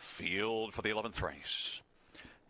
Field for the 11th race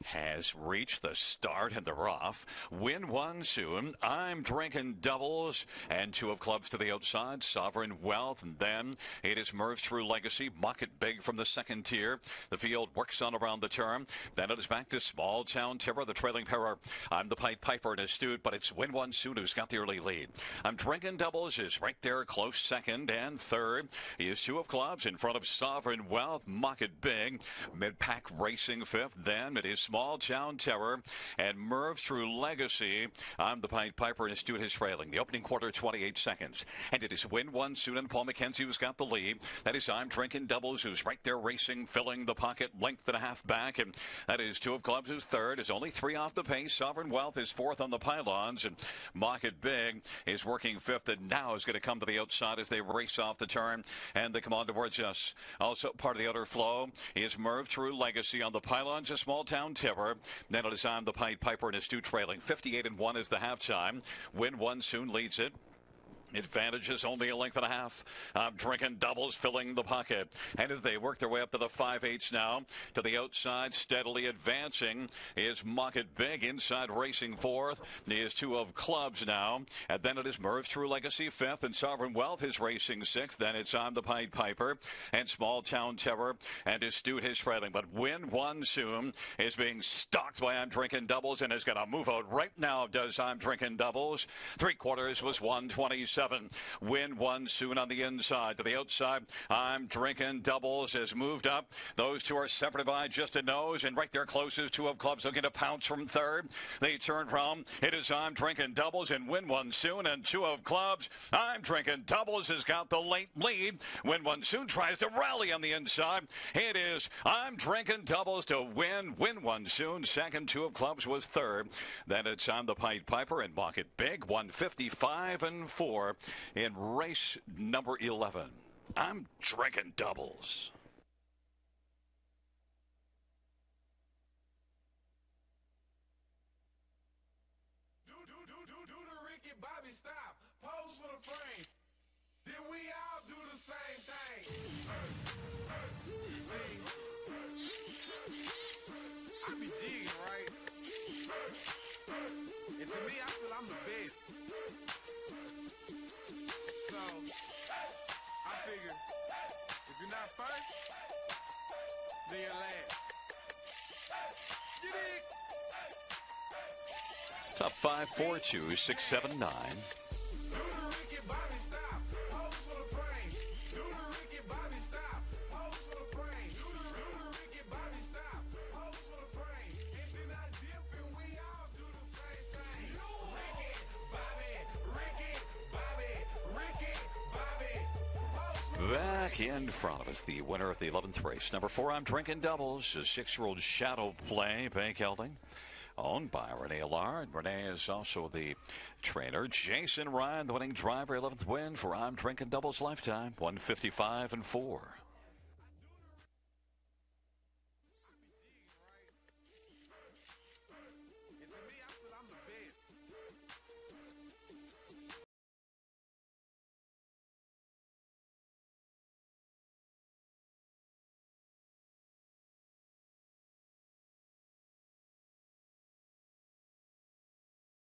has reached the start and they're off. Win one soon. I'm drinking doubles and two of clubs to the outside. Sovereign Wealth. And then it is Merv's True Legacy. Muck big from the second tier. The field works on around the turn. Then it is back to Small Town Terror, the trailing pair. I'm the Pied Piper and Astute, but it's Win one soon who's got the early lead. I'm drinking doubles is right there, close second and third. He is two of clubs in front of Sovereign Wealth. Muck big. Mid pack racing fifth. Then it is Small Town Terror and Merv's True Legacy. I'm the Pied Piper and Astute is trailing. The opening quarter, 28 seconds. And it is Win One soon and Paul McKenzie who's got the lead. That is I'm Drinking Doubles who's right there racing, filling the pocket, length and a half back. And that is Two of Clubs who's third. Is only three off the pace. Sovereign Wealth is fourth on the pylons. And Market Big is working fifth and now is going to come to the outside as they race off the turn. And they come on towards us. Also part of the outer flow is Merv True Legacy on the pylons. A small town Tipper. Then it is on the Pied Piper and his two trailing. 58 and 1 is the halftime. Win one soon leads it. Advantage is only a length and a half. Um, drinking doubles, filling the pocket. And as they work their way up to the 5 8 now, to the outside, steadily advancing is Market Big inside racing fourth. Is two of clubs now. And then it is Merv's True Legacy fifth, and Sovereign Wealth is racing sixth. Then it's on the Pied Piper and Small Town Terror and Astute is trailing. But Win One Soon is being stalked by I'm Drinking Doubles and is going to move out right now, does I'm Drinking Doubles. Three quarters was 127 seven. Win one soon on the inside. To the outside, I'm drinking doubles has moved up. Those two are separated by just a nose, and right there closest, two of clubs looking to pounce from third. They turn from. It is I'm drinking doubles and win one soon, and two of clubs. I'm drinking doubles has got the late lead. Win one soon tries to rally on the inside. It is I'm drinking doubles to win. Win one soon. Second, two of clubs was third. Then it's on the Pied Piper and Bucket Big, 155 and four in race number 11. I'm drinking doubles. Stop. Pose for the frame. Then we all do the same thing. Top five, four, two, six, seven, nine. Back in front of us, the winner of the 11th race. Number four, I'm Drinking Doubles, a six year old Shadow Play, Bank Helding. Owned by Rene Allard. Rene is also the trainer. Jason Ryan, the winning driver, 11th win for I'm Drinking Doubles Lifetime, 155 and 4.